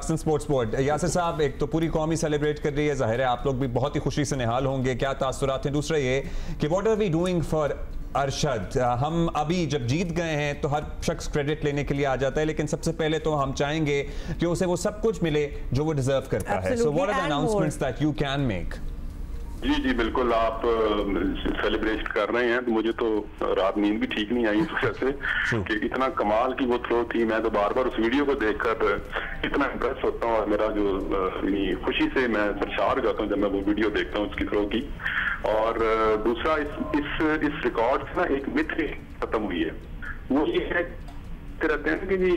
Sports board यासर साहब एक तो पूरी कौमी सेलिब्रेट कर रही है। ज़ाहिर है आप लोग भी बहुत ही खुशी से निहाल होंगे। क्या तासरात हैं? दूसरा ये कि what are we doing for Arshad हम अभी जब जीत गए हैं तो हर शख्स क्रेडिट लेने के लिए आ जाता है लेकिन सबसे पहले तो हम चाहेंगे कि उसे वो सब कुछ मिले जो वो डिजर्व करता Absolutely है so what are announcements that you can make जी जी बिल्कुल आप सेलिब्रेट कर रहे हैं तो मुझे तो रात नींद भी ठीक नहीं आई इस वजह से कि इतना कमाल की वो थ्रो थी मैं तो बार बार उस वीडियो को देखकर इतना इम्प्रेस होता हूँ और मेरा जो खुशी से मैं सरशार जाता हूँ जब मैं वो वीडियो देखता हूँ उसकी थ्रो की। और दूसरा इस इस इस रिकॉर्ड से ना एक मिथ खत्म हुई है। वो ये है रहते हैं कि जी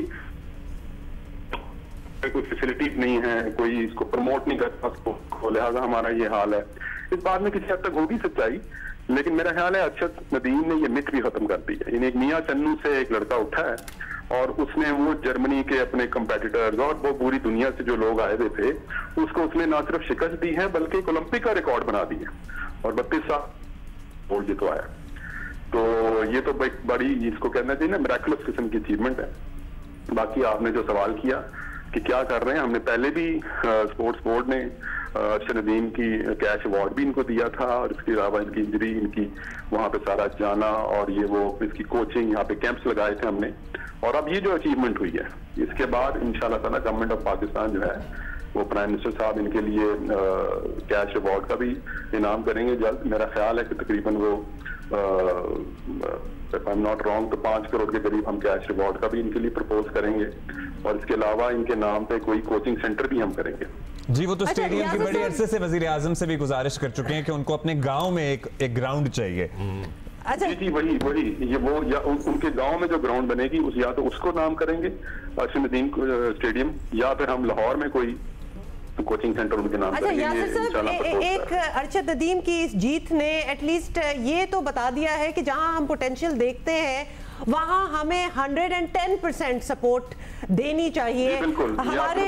कोई फैसिलिटीज़ नहीं है कोई इसको प्रमोट नहीं करता लिहाजा हमारा ये हाल है। इस बात में किसी हद तक होगी सच्चाई, लेकिन मेरा ख्याल है अक्षत नदीम ने ये मिथ भी खत्म कर दी है। यानी एक मियाँ चन्नू से एक लड़का उठा है और उसने वो जर्मनी के अपने कंपेटिटर्स और वो पूरी दुनिया से जो लोग आए हुए थे, उसको उसने ना सिर्फ़ शिकस्त दी है, बल्कि एक ओलंपिक का रिकॉर्ड बना दिया और बत्तीस साल गोल्ड जितो आया। तो ये तो एक बड़ी इसको कहना चाहिए ना मेराकुलस किस्म की अचीवमेंट है। बाकी आपने जो सवाल किया कि क्या कर रहे हैं, हमने पहले भी स्पोर्ट्स बोर्ड ने नदीम की कैश अवार्ड भी इनको दिया था और इसके अलावा इनकी इंजरी इनकी वहाँ पे सारा जाना और ये वो इसकी कोचिंग यहाँ पे कैंप्स लगाए थे हमने। और अब ये जो अचीवमेंट हुई है, इसके बाद इन ताला गवर्नमेंट ऑफ़ पाकिस्तान जो है, वो प्राइम मिनिस्टर साहब इनके लिए कैश अवार्ड का भी इनाम करेंगे। जल्द मेरा ख्याल है कि तकरीबन वो आई एम नॉट रॉन्ग तो पाँच करोड़ के करीब हम कैश अवार्ड का भी इनके लिए प्रपोज करेंगे। और इसके अलावा इनके नाम पे कोई कोचिंग सेंटर भी हम करेंगे। जी वो तो अच्छा, स्टेडियम की बड़ी अरसे से वज़ीर आज़म से भी गुजारिश कर चुके हैं कि उनको अपने गाँव में एक एक ग्राउंड चाहिए। अच्छा। जी जी वही वही। ये वो या उन, उनके गाँव में जो ग्राउंड बनेगी उस या तो उसको नाम करेंगे अरशद स्टेडियम या फिर हम लाहौर में कोई कोचिंग सेंटर उनके नाम अच्छा यासिर साहब एक अरशद नदीम की इस जीत ने एटलीस्ट ये तो बता दिया है कि जहाँ हम पोटेंशियल देखते हैं वहाँ हमें 110 परसेंट सपोर्ट देनी चाहिए। हमारे